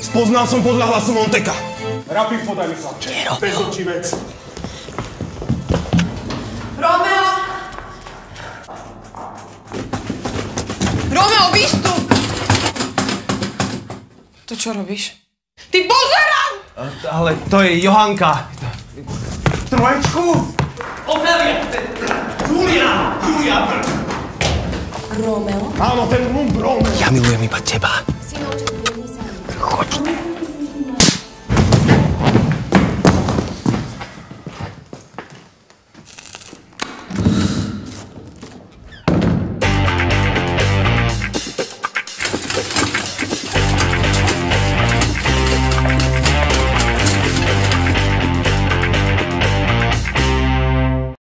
Spoznal som podľa hlasu Monteka. Rapid podaj mi chlapče. Bezočí vec. Romeo! Romeo, vystup! To čo robíš? Ty pozerám! Ale to je Johanka. Troječku! Ofelia! Julia! Julia! Romeo? Áno, ten Rumb Romeo. Ja milujem iba teba.